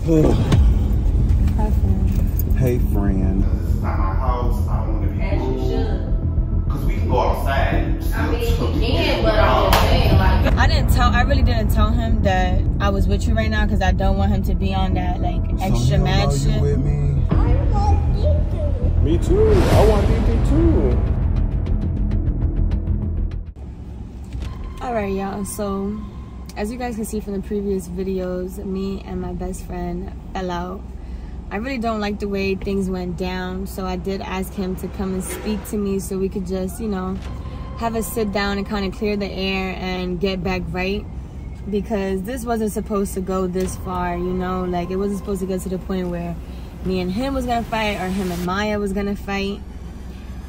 Hi, friend. hey, friend. This not my house. I don't want to be As you should. Cause we can go outside. I mean, you can, but I'm just saying, like, I didn't tell. I really didn't tell him that I was with you right now because I don't want him to be on that like extra so mad shit. with me? Me too. I want DD too. All right, y'all. So, as you guys can see from the previous videos, me and my best friend fell out. I really don't like the way things went down, so I did ask him to come and speak to me so we could just, you know, have a sit down and kind of clear the air and get back right. Because this wasn't supposed to go this far, you know, like it wasn't supposed to get to the point where me and him was gonna fight or him and Miah was gonna fight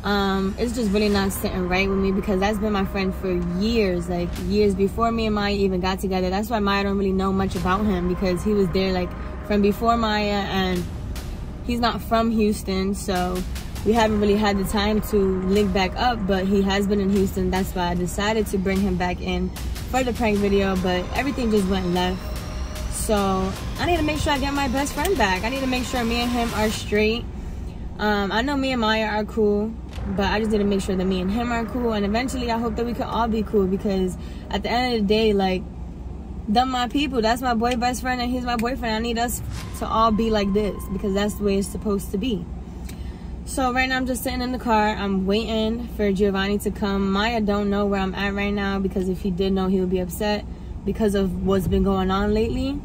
um it's just really not sitting right with me because that's been my friend for years like years before me and Miah even got together. That's why Miah don't really know much about him because he was there like from before Miah and he's not from houston so we haven't really had the time to link back up but he has been in houston. That's why i decided to bring him back in for the prank video but everything just went left. So i need to make sure i get my best friend back. I need to make sure me and him are straight. Um, I know me and Miah are cool, but I just need to make sure that me and him are cool. And eventually, I hope that we can all be cool because at the end of the day, like, them my people. That's my boy best friend, and he's my boyfriend. I need us to all be like this because that's the way it's supposed to be. So right now, I'm just sitting in the car. I'm waiting for Giovanni to come. Miah don't know where I'm at right now because if he did know, he would be upset because of what's been going on lately.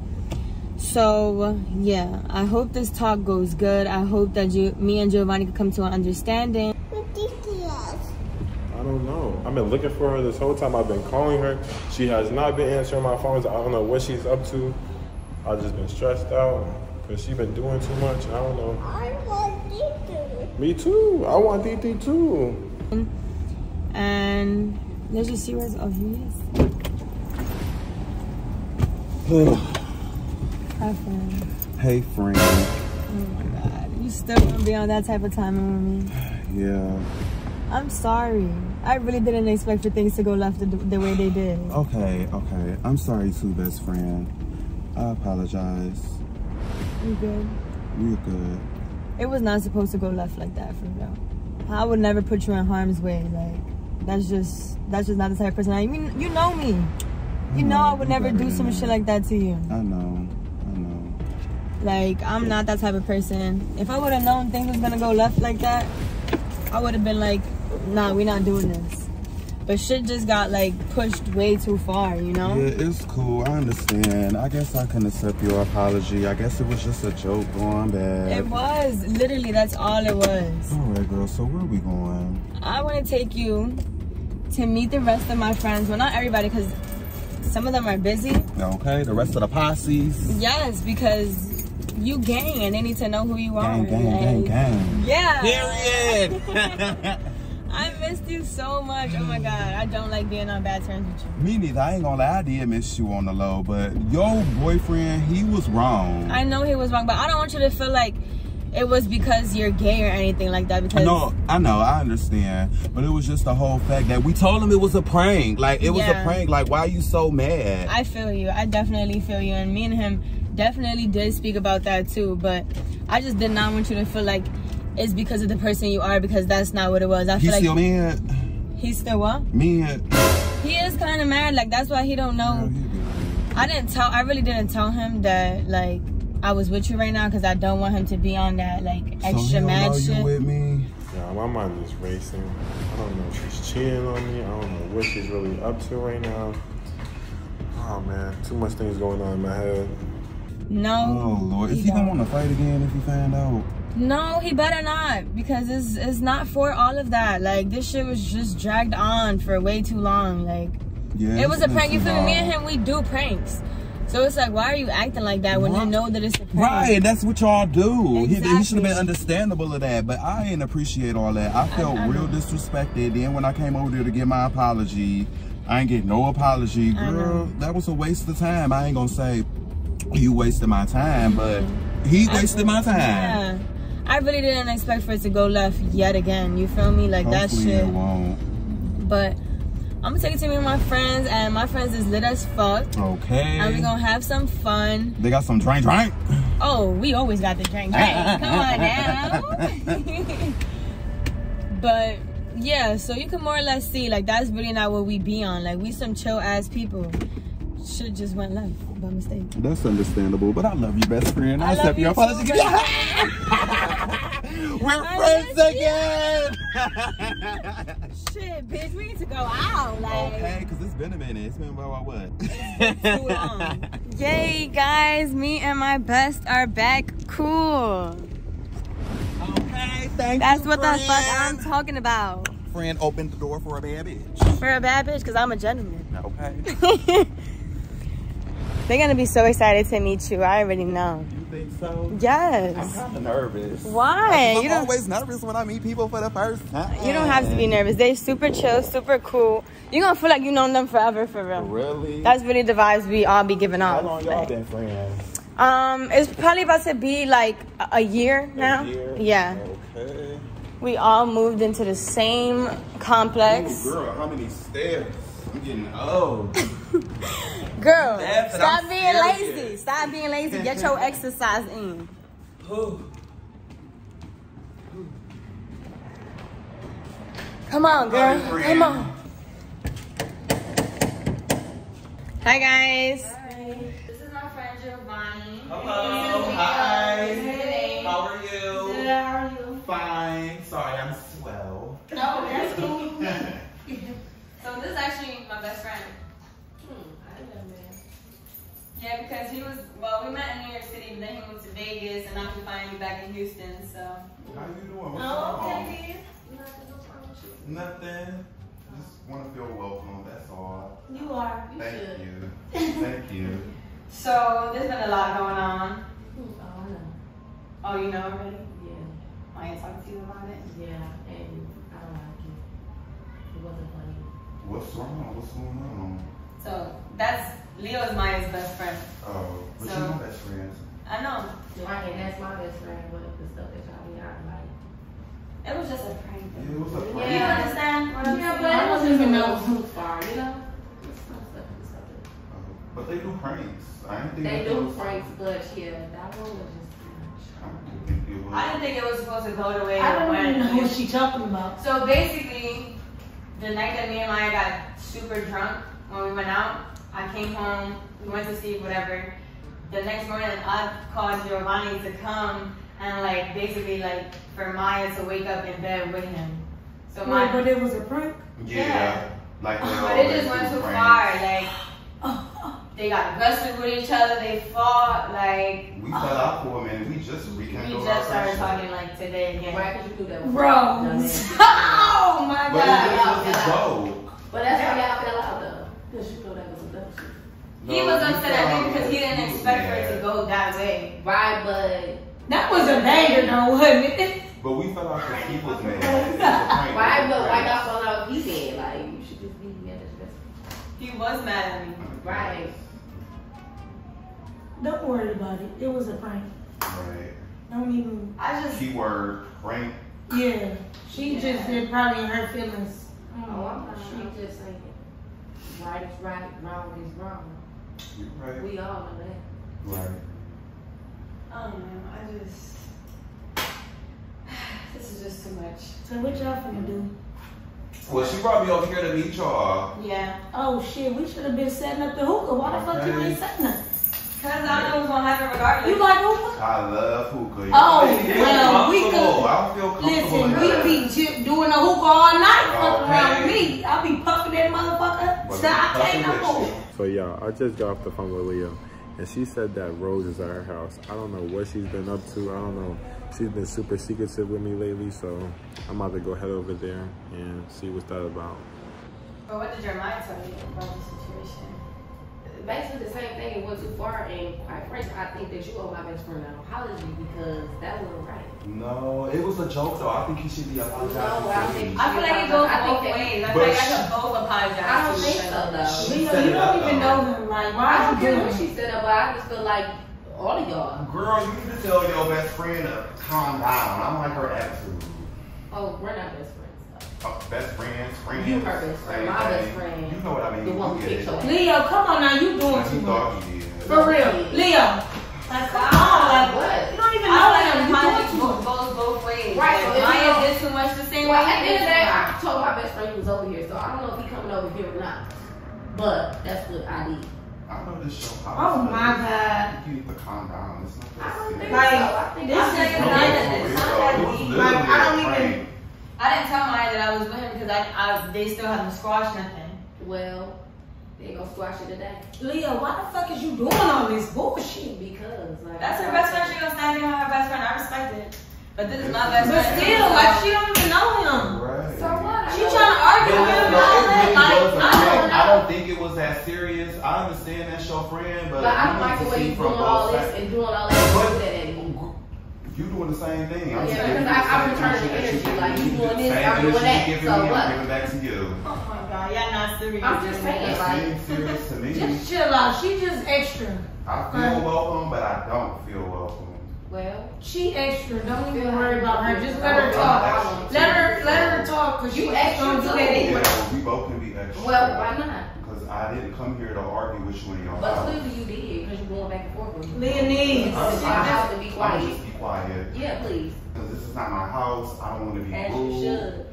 So yeah, I hope this talk goes good. I hope that you, me and Giovanni can come to an understanding. Been looking for her this whole time. I've been calling her. She has not been answering my phones. I don't know what she's up to. I've just been stressed out because she's been doing too much. I don't know. I want DT. Me too. I want DD too. And let's just see where's oh he is. Hi friend. hey, friend. Oh my god. You still gonna be on that type of timing with me? Yeah. I'm sorry. I really didn't expect for things to go left the, the way they did. Okay, okay. I'm sorry too, best friend. I apologize. You good? We're good. It was not supposed to go left like that for real. I would never put you in harm's way. Like that's just that's just not the type of person I am. You, know me. You know I would never do some shit like that to you. I know. I know. Like I'm not that type of person. If I would have known things was gonna go left like that, I would have been like, nah, we're not doing this. But shit just got like pushed way too far, you know? Yeah, it's cool. I understand. I guess I can accept your apology. I guess it was just a joke going bad. It was literally that's all it was. All right, girl. So where are we going? I want to take you to meet the rest of my friends. Well, not everybody, because some of them are busy. Okay, the rest of the posses. Yes, because you gang and they need to know who you are. Gang, gang, gang, gang. Yeah. Period. I missed you so much. Oh my god, I don't like being on bad terms with you. Me neither. I ain't gonna lie. I did miss you on the low, but your boyfriend, he was wrong. I know he was wrong, but I don't want you to feel like it was because you're gay or anything like that. Because No, I know, I understand. But it was just the whole fact that we told him it was a prank. Like, it was Yeah. a prank. Like, why are you so mad? I feel you. I definitely feel you. And me and him definitely did speak about that too. But I just did not want you to feel like it's because of the person you are because that's not what it was. I He feel like still mad? he's still what? Mad? He is kind of mad. Like that's why he don't know. Girl, he be like, I didn't tell. I really didn't tell him that like I was with you right now because I don't want him to be on that like so extra he don't mad know shit. you with me? Yeah, my mind is racing. I don't know if she's cheating on me. I don't know what she's really up to right now. Oh man, too much things going on in my head. No. Oh, Lord. Is he he gonna want to fight again if he find out? No, he better not because it's it's not for all of that. Like this shit was just dragged on for way too long. Like Yeah. it was a prank. You feel me? Me and him, we do pranks. So it's like, why are you acting like that when you know that it's a prank? Right, that's what y'all do. He, he should have been understandable of that, but I didn't appreciate all that. I felt I real know. disrespected. Then when I came over there to get my apology, I ain't get no apology. Girl, that was a waste of time. I ain't gonna say you wasted my time, but he wasted my time. Yeah. I really didn't expect for it to go left yet again. You feel me? Like that shit. it won't. But I'm gonna take it to me and my friends, and my friends is lit as fuck. Okay. And we gonna have some fun. They got some drink, drink. Oh, we always got the drink. drink. Come on now. but yeah, so you can more or less see like that's really not what we be on. Like we some chill ass people. Shit just went left by mistake. That's understandable, but I love you, best friend. I I accept your you too, apology. We're I friends again. Shit, bitch, we need to go out. Like okay, because it's been a minute. It's been about what? too long. Yay, guys! Me and my best are back. Cool. Okay, thank That's you, what the fuck. I'm talking about. Friend opened the door for a bad bitch. For a bad bitch, because I'm a gentleman. Okay. They're gonna be so excited to meet you. I already know. You think so? Yes. I'm kind of nervous. Why? I'm You don't. always nervous when I meet people for the first time. You don't have to be nervous. They're super chill, super cool. You're gonna feel like you known them forever, for real. Really? That's really the vibes we all be giving off. How long y'all Like, been friends? Um, it's probably about to be like a- a year now. A year? Yeah. Okay. We all moved into the same complex. Ooh, girl, how many steps? I'm getting old. Girl, Yes, stop I'm being serious. lazy. Stop being lazy. Get your exercise in. Come on, girl. Hi. Come on. Hi, guys. This is my friend Giovanni. Hello, hi. How are you? Good, how are you? Fine. Sorry, I'm swell. No, that's cool. So this is actually my best friend. Hmm, I didn't know that. Yeah, because he was, well, we met in New York City, but then he moved to Vegas, and now he's finally back in Houston, so. How you doing? What's Oh, going okay. Nothing, what's you? Nothing. Just want to feel welcome. That's all. You are. You Thank should. you. Thank you. So, there's been a lot going on. Oh, I know. Oh, you know already? Yeah, I ain't talking to you about it. yeah, and I don't like it. It wasn't funny. What's wrong? What's going on? So, that's, Leo is Miah's best friend. Oh, but So- you know best friends. I know. Right, and that's my best friend, but the stuff that y'all be out like. It was just a prank. Yeah, it was a You prank. Yeah. understand what I'm Yeah, saying? but I wasn't even know too far, you know? It's some stuff and stuff. Oh, But they do pranks. I didn't think They it do was- pranks, but yeah, that one was just too much. I didn't think it was. I didn't think it was supposed to go the way I don't went. even know what she talking about. So basically, the night that me and Miah got super drunk when we went out, I came home, we went to sleep, whatever. The next morning, I called Giovanni to come and like basically like for Miah to wake up in bed with him. So Wait, my, but it was a prank. Yeah. Yeah. Like they but it just went too pranks. far. Like oh. they got aggressive with each other, they fought. Like We fell out for a minute. We just we rekindled just started friendship. talking like today again. Why could you do that? with Rose. dumbass? oh my But god. it was a joke. But that's why y'all fell out though. Because you know that was a dumb. He was upset fell at me because he didn't expect her to go that way. Right, but That was a banger though, wasn't it? But we fell out because he was mad. It was a why, It but why prank. y'all fall out with he did? Like, you should just be mad at your best He was mad at me. Right. Don't worry about it. It was a prank. Right. Don't even. I just Keyword prank. Yeah. She just did probably in her feelings. Oh, I'm not. I'm just saying. Right is right, wrong is wrong. You're right. We all know that. Right. I don't know. I just this is just too much. So what y'all finna do? Well, she brought me over here to meet y'all. Yeah. Oh shit, we should have been setting up the hookah. Why the fuck you ain't setting up? Cause I know what's gonna happen regardless. You like hookah? I love hookah. Oh, It is well, we comfortable. could- I feel comfortable. Listen, we that. be j- doing a hookah all night oh, fucking Okay. around me. I'll be puffing that motherfucker. Stop, I no. So yeah, I just got off the phone with Leah and she said that Rose is at her house. I don't know what she's been up to. I don't know. She's been super secretive with me lately, so I'm about to go head over there and see what's that about. But what did Jeremiah tell you about the situation? Basically the same thing. It went too far, and quite frankly, I think that you owe my best friend an apology because that wasn't right. No, it was a joke though. I think he should be apologizing No, I think- I feel like it goes both that- ways. I feel like I she- could both apologize. I don't think so, though. Leo, set you don't even though. know them. Like, I why don't care what she said, but I just feel like all of y'all. Girl, you need to tell your best friend to calm down. I don't like her attitude. Oh, we're not best friends. Best friends, friends. You her best friend, my best friend. You know what I mean. The one who get kicked it. Leo, come on now, you doing Like too much. thought he did. For real, Leo. Like, come on, like, What? You don't even know don't like him. when doing Miah too goes both ways. Right, so If if you Miah did too much the same Well, way. at the end of the day, I told my best friend he was over here, so I don't know if he coming over here or not. But that's what I did. I know this show. Oh my God. You need to calm down. It's not I don't think Like, so. I think this is not- No, it's for not real, that though. It was deep. Like, I don't even- prank. I didn't tell Miah that I was with him because I, I they still haven't squashed nothing. Well, they gonna squash it today Leo, why the fuck is you doing all this bullshit? because like That's her best friend. She gonna stand behind her best friend. I respect it. But this is my best But friend. still, like, she don't even know him. Right. So what? She trying to argue But with no, him no, and that. Like, was a I prank. don't I don't think it was that serious. I understand that's your friend, but, But I you don't like need the to way see you from doing all both this sides. and doing all that You doing the same thing. I'm Yeah, because you I- the I'm same returning energy that energy, you like, you doing this, I'm doing that, giving so me, what? I'm giving back to you. Oh my god, y'all not serious. I'm just saying, like, serious to me. Just chill out. She just extra. I feel welcome, but I don't feel welcome. Well, She extra. Don't even worry about her. Just let her oh, talk. Let her let her talk because You extra gonna do too. that anyway. Yeah, we both can be extra. well, why not? Because I didn't come here to argue with you in your But clearly you did because you're going back and forth with me. Leonese. I'm It's my house to be I'm quiet. just be quiet. Yeah, please. Because this is not my house. I don't want to be As you should.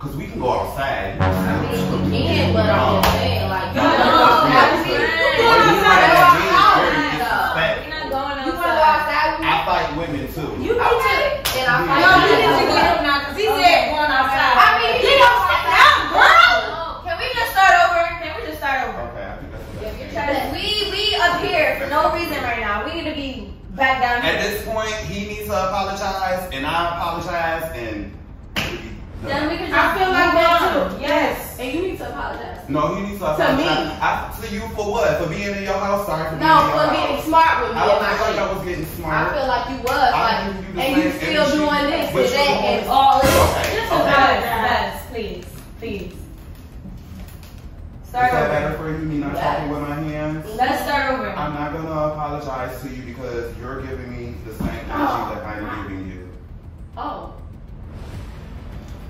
Because we can go outside. I mean, we can, but I'm just saying, like, you No, know, no, I no, mean, you no, going no, outside, no, go no, outside. no, We're not going You wanna go outside. outside with me? I fight women too. You need to. Okay, then I fight No, you you. need to get him now because he said going outside. I mean, he don't sit down, girl. Can we just start over? Can we just start over? Okay, I think that's what If that's saying. We we up here for no reason right now. We need to be back down At this point, he needs to apologize, and I apologize, and Then we can just I feel like move that on. too. Yes. And you need to apologize. No, he needs to apologize. To apologize. me. I, to you for what? For being in your house? Sorry for being No, in your for house. being smart with me I and don't my feel like I was getting smart. I feel like you was, I like, you and you same still doing this Which and that and all this. Okay, Just okay. apologize, please, please. Is Start that better for you, me not talking with my hands? Let's start over. I'm not gonna apologize to you because you're giving me the same energy oh. that I'm giving you. Oh,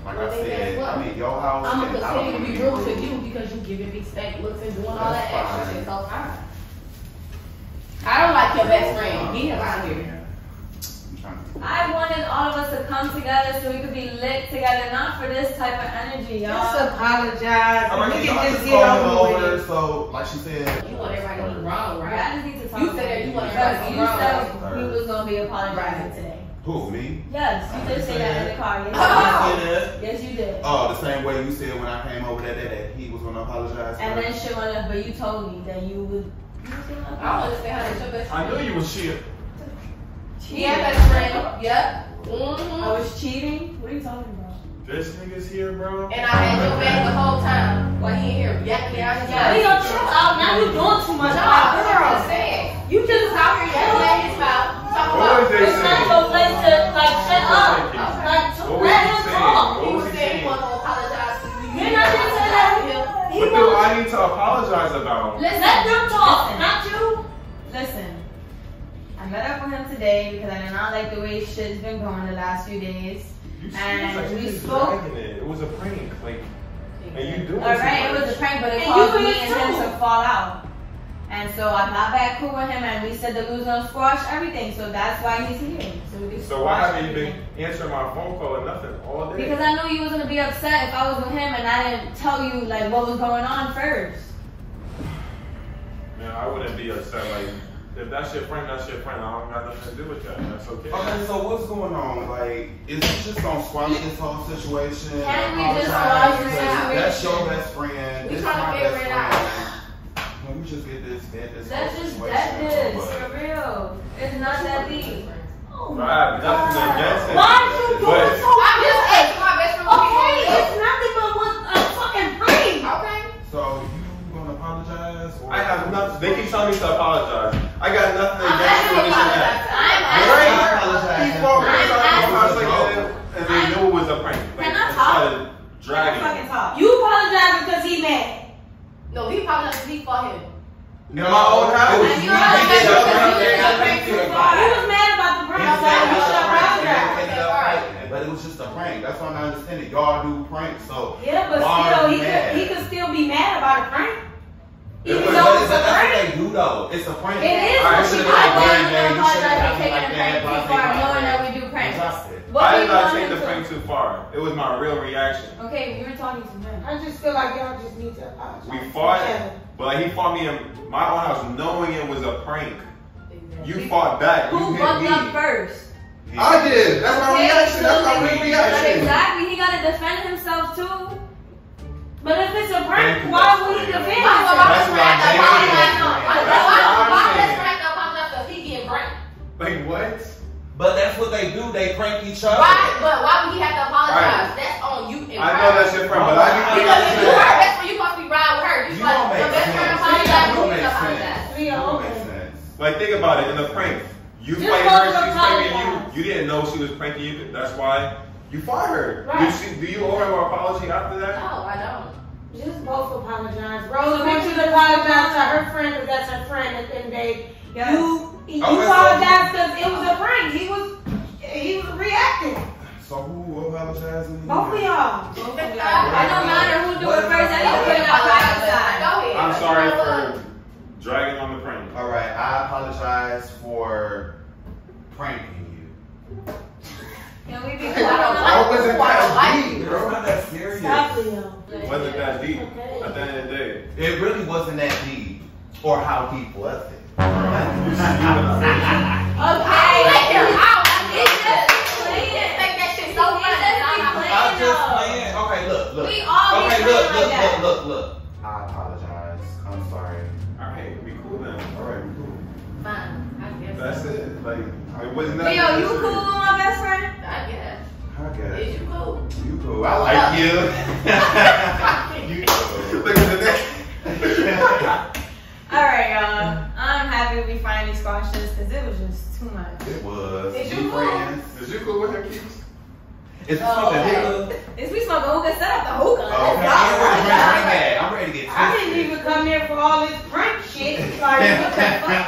Like Well, I said? I'm in your house I'm gonna continue to be rude to you because you're giving me stank looks and doing all that That's extra shit. So fine. I don't like your best friend. Get him out of here. I'm trying to- I wanted all of us to come together so we could be lit together, not for this type of energy, Just y'all. Just apologize. All right, and we y'all can just just get call him over with over. it. So, like she said, You want everybody to be wrong, I just need to talk You about said it. you want everybody to be you said we was gonna be apologizing today. who, me? Yes, you did say that in the car. Yes, I you didn't say that. did. Yes, you did. Oh, the same way you said when I came over that day that he was gonna apologize. And then first. Shawanda, but you told me that you would. You was gonna I don't apologize. understand how that's your best I knew you was shit. Yeah, best friend. Yep. I Mm-hmm. was cheating. What are you talking about? This nigga's here, bro. And I had your back the whole time while he here yakking out his Yeah, mouth. Leo, chill out. Now you doing too much. No, Like, I'm girl. just saying. You just out here yakking at his mouth. Talking What about. they It's not your place to like shut up. What Like to was let him talk. What He was was saying he saying? wasn't gonna apologize to you. You're not gonna say that. He What do I need to apologize about? Listen, let them talk, not you. Today because I did not like the way shit's been going the last few days. You And like you we just spoke- it. It was a prank. Like, and you doing All right, too it was a prank, but it And caused you me is and him too. to fall out. And so I got back cool with him, and we said that we was squash everything. So that's why he's here. So we So why haven't you been answering my phone call or nothing all day? Because I knew you was gonna be upset if I was with him, and I didn't tell you like what was going on first. Man, I wouldn't be upset. Like, if that's your friend, that's your friend. I don't got nothing to do with that. That's okay. Okay, so what's going on? Like, is it just gonna squash this whole situation? Can we just Apologize squash the That's your best friend. We This trying to figure it friend. Can we just get this, get this Let's whole just situation that this for real. It's not that deep. Oh I have nothing against it. Why are you doing But- so I'm just asking my best friend. Okay, it's nothing but what a fucking prank. Okay. So you gonna apologize? Or I have nothing. They keep telling me to apologize. I got nothing I'm against you asking and this and that. I'm You're Right. asking. I apologize. Walking I'm inside my house like asking- that, and they knew it was a prank. Like, Can I they talk? started Can I Dragging. fucking talk. You apologize because he mad. No, he apologized to me for him. In my own house. It was And you you that apologize did because the prank. I do too the far. He was mad about the He prank, said so you it was should a prank. He apologize. didn't take it up. But it was just a prank. That's why I understand. independent. Y'all do pranks, so Yeah, but why still, he could, he could still be mad about a prank. It Even was- though but it's a that's what prank. they do though. It's a prank. It is, All right, but so she they're might like, want "Yeah, to man, you apologize for have taking me like the prank blah, too far, knowing that we do pranks. What I do did you not want take the prank too far. It was my real reaction. Okay, we were talking to him. I just feel like y'all just need to uh, apologize. We fought, each but he fought me in my own house knowing it was a prank. You fought back. Who you hit me. up first? I did. That's my Okay, reaction. so That's my like, reaction. Exactly, he gotta defend himself too. But if it's a prank, why would he fair. defend Why would himself? my That's best what friend I'm have to saying. apologize? Why That's what I'm would my best saying. friend have to apologize because he getting pranked? Like what? But that's what they do. They prank each other. Right, but why would he have to apologize? Right. That's on you and I her. know that's your friend, but I Because if you her best friend, you must be riding with her. You, You like, don't your make best friend sense. apologize, You you don't make can sense. apologize. Yeah, That okay. makes sense. Like think about it in the prank. You Just fight her, both she's pranking apologize. you. You didn't know she was pranking you. That's why you fought her. Right. Did she, do you owe her an apology after that? No, I don't. Just both apologize. Rose wants you to apologize to her friend because that's her friend at the end of the day. Yes. You, you Okay, so- apologize because it was a prank. He was, he was reacting. So who apologizing? Both of y'all. It don't matter who do it first, I need to put it Go on ahead. my side. Go ahead. I'm sorry for dragging on the prank. All right, I apologize for pranking that you. deep, bro. Not that serious. Stop, Leo. Wasn't that deep at the end of the day. It really wasn't that deep, or how deep was it? I like him out. It's just, he just take that shit so He much. just and be I'm playing. like, I'm just though. playing. Okay, look, look. We all be okay, playing look, like look, that. look, look, look. I apologize. I'm sorry. Alright, we cool then. Alright, cool. Fine, I guess. That's it. Like it wasn't that. Leo, you cool with my best friend? I guess. I guess. Is you cool? You cool. I like you. you cool. Look at the Alright, y'all. I'm happy we finally squashed this because it was just too much. It was. Is Be you cool? friends. Is you cool with her keys? Is this Oh, something okay. hookah? Is we smoking hookah? Set up the hookah. Okay, Let's go. I'm ready to bring bring that. I'm ready to get I didn't even come here for all this prank shit. Like, what the fuck?